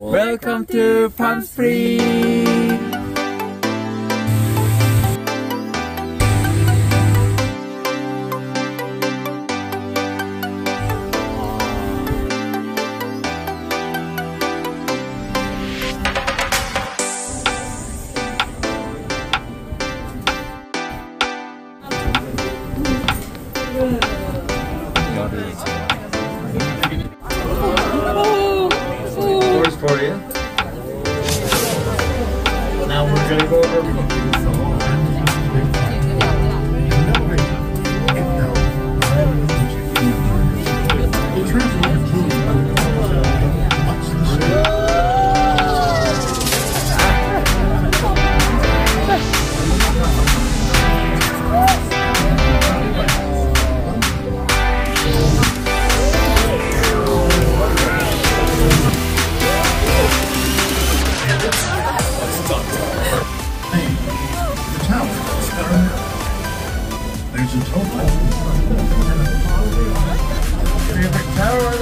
Welcome to Palm Springs. Doors for you. Now we're gonna go over.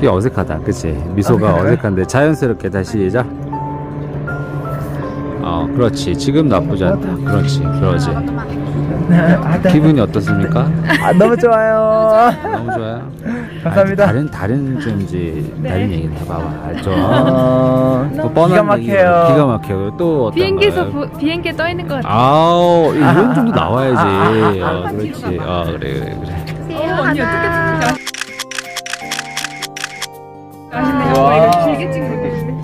되게 어색하다, 그치? 미소가 어색한데 자연스럽게 다시 시작. 어, 그렇지. 지금 나쁘지 않다. 그렇지, 그러지. 기분이 어떻습니까? 아, 너무 좋아요. 너무 좋아요. 감사합니다. 아니, 다른 다른 좀지 다른 얘기를 해봐봐. 좀. 어, 또 뻔한 기가 막혀요. 얘기를. 기가 막혀요. 또 어떤 비행기에서? 보- 비행기에 떠 있는 것 같아요. 아우 이런 정도 나와야지. 어, 그렇지. 어, 그래 그래 그래. 언니 어떻게 아시네요. 와. 이거 길게 찍는 거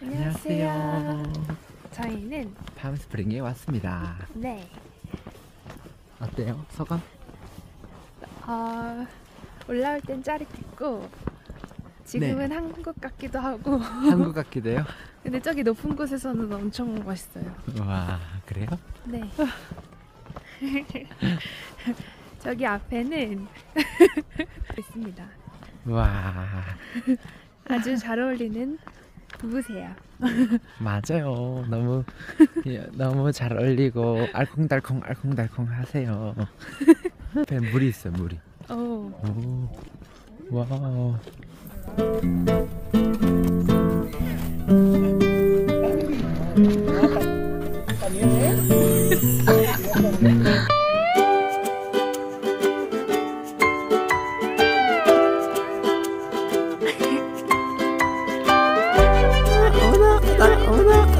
안녕하세요. 저희는 팜스프링에 왔습니다. 네, 어때요? 소감? 어, 올라올 땐 짜릿했고 지금은 한국 같기도 하고 한국 같기도 해요? 근데 저기 높은 곳에서는 엄청 멋있어요. 와, 그래요? 네. 저기 앞에는 있습니다. 와, 아주 잘 어울리는 부부세요. 맞아요. 너무 예, 너무 잘 어울리고 알콩달콩 알콩달콩 하세요. 앞에 물이 있어, 물이. 오, 오, 와우.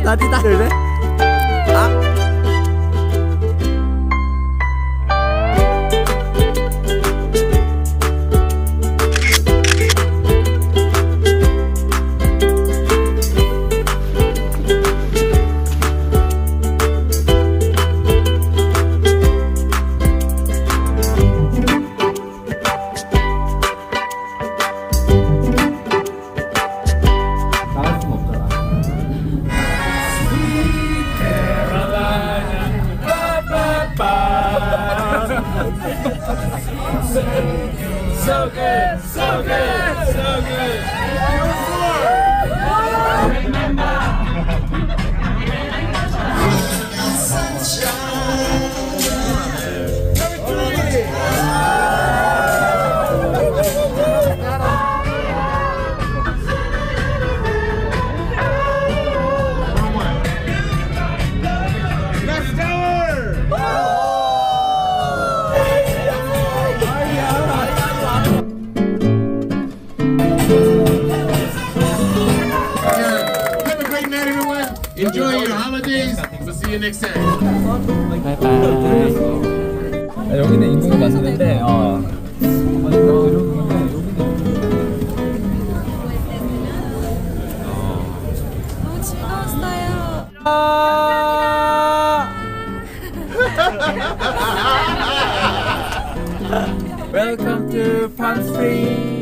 Tati tayo, eh. Yoga! See you next time. 아, 여기는 인공이 맞는데 어. Welcome to Palm Springs.